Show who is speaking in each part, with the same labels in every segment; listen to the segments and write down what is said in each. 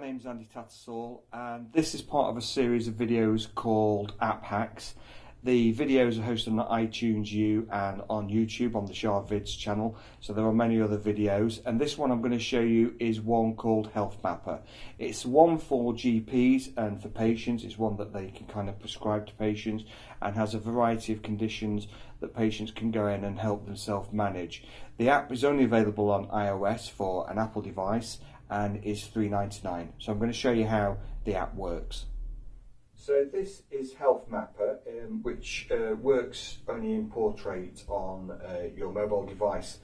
Speaker 1: name is Andy Tattersall and this is part of a series of videos called App Hacks. The videos are hosted on iTunes U and on YouTube on the ScHARR Vids channel. So there are many other videos and this one I'm going to show you is one called Health Mapper. It's one for GPs and for patients. It's one that they can kind of prescribe to patients and has a variety of conditions that patients can go in and help themselves manage. The app is only available on iOS for an Apple device and is $3.99. So I'm going to show you how the app works. So this is Health Mapper, um, which uh, works only in portrait on uh, your mobile device.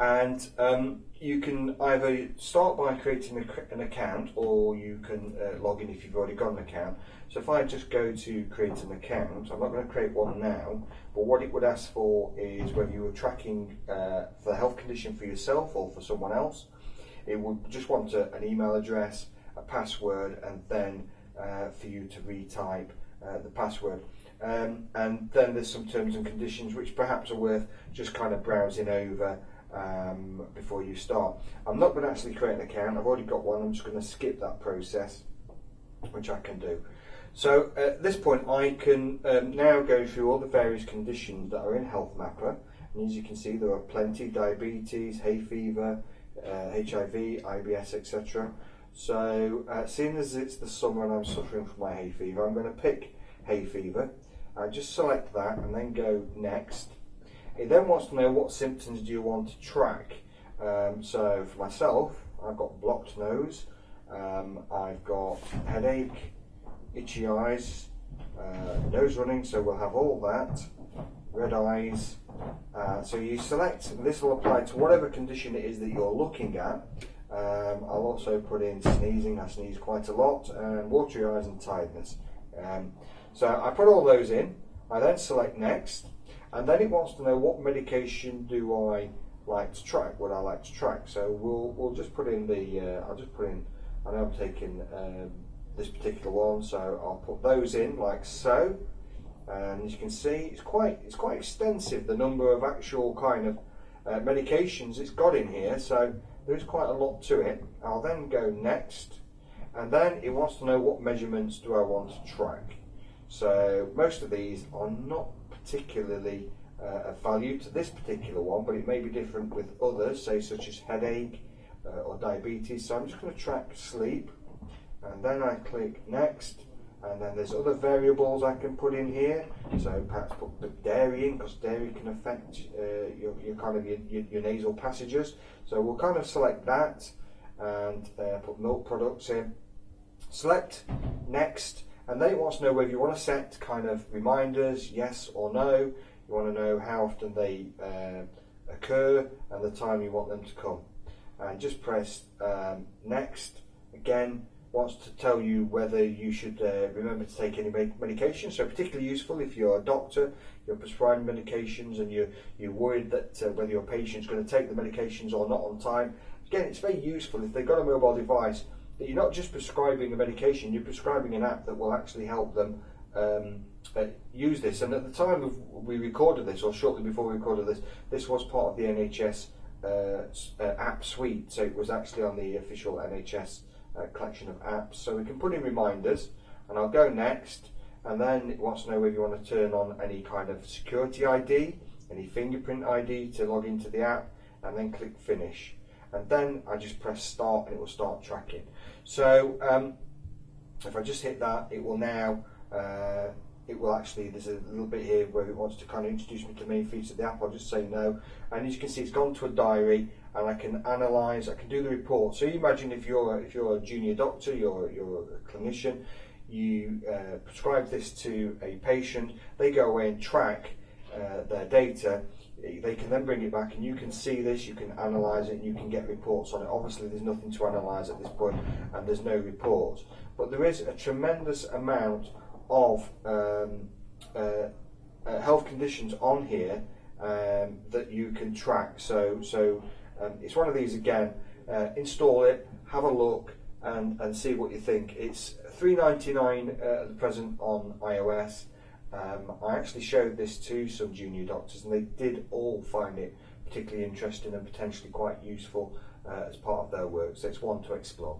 Speaker 1: And um, you can either start by creating a, an account or you can uh, log in if you've already got an account. So if I just go to create an account, I'm not going to create one now, but what it would ask for is whether you were tracking uh, for the health condition for yourself or for someone else. It would just want a, an email address, a password, and then uh, for you to retype uh, the password. Um, and then there's some terms and conditions which perhaps are worth just kind of browsing over um, before you start. I'm not going to actually create an account, I've already got one, I'm just going to skip that process, which I can do. So at this point I can um, now go through all the various conditions that are in Health Mapper, and as you can see there are plenty, diabetes, hay fever, uh, HIV, IBS, etc. So, uh, seeing as it's the summer and I'm suffering from my hay fever, I'm going to pick hay fever. I just select that and then go next. It then wants to know what symptoms do you want to track. Um, so for myself, I've got blocked nose, um, I've got headache, itchy eyes, uh, nose running, so we'll have all that, red eyes, uh, so you select, this will apply to whatever condition it is that you're looking at. Um, I'll also put in sneezing, I sneeze quite a lot, and watery eyes and tiredness. Um, so I put all those in, I then select next, and then it wants to know what medication do I like to track, what I like to track. So we'll, we'll just put in the, uh, I'll just put in, I know I'm taking um, this particular one, so I'll put those in like so and as you can see it's quite it's quite extensive the number of actual kind of uh, medications it's got in here. So there's quite a lot to it. I'll then go next. And then it wants to know what measurements do I want to track. So most of these are not particularly uh, of value to this particular one but it may be different with others say such as headache uh, or diabetes. So I'm just going to track sleep. And then I click next and then there's other variables I can put in here. So perhaps put the dairy in because dairy can affect uh, your, your, kind of your, your, your, nasal passages. So we'll kind of select that and uh, put milk products in. Select next and then it wants to know whether you want to set kind of reminders yes or no. You want to know how often they uh, occur and the time you want them to come. And just press um, next. Again wants to tell you whether you should uh, remember to take any medication. So particularly useful if you're a doctor, you're prescribing medications and you're, you're worried that uh, whether your patient's going to take the medications or not on time. Again, it's very useful if they've got a mobile device that you're not just prescribing a medication, you're prescribing an app that will actually help them um, uh, use this. And at the time of we recorded this, or shortly before we recorded this, this was part of the NHS uh, uh, app suite, so it was actually on the official NHS uh, collection of apps. So we can put in reminders and I'll go next and then it wants to know whether you want to turn on any kind of security ID, any fingerprint ID to log into the app and then click finish. And then I just press start and it will start tracking. So um, if I just hit that, it will now uh, it will actually, there's a little bit here where it wants to kind of introduce me to main features of the app, I'll just say no. And as you can see, it's gone to a diary and I can analyse, I can do the report. So you imagine if you're, if you're a junior doctor, you're, you're a clinician, you uh, prescribe this to a patient, they go away and track uh, their data, they can then bring it back and you can see this, you can analyse it, and you can get reports on it. Obviously, there's nothing to analyse at this point, and there's no reports. But there is a tremendous amount of um, uh, uh, health conditions on here um, that you can track. So, so um, it's one of these again. Uh, install it, have a look, and, and see what you think. It's 3.99 uh, at the present on iOS. Um, I actually showed this to some junior doctors, and they did all find it particularly interesting and potentially quite useful uh, as part of their work. So it's one to explore.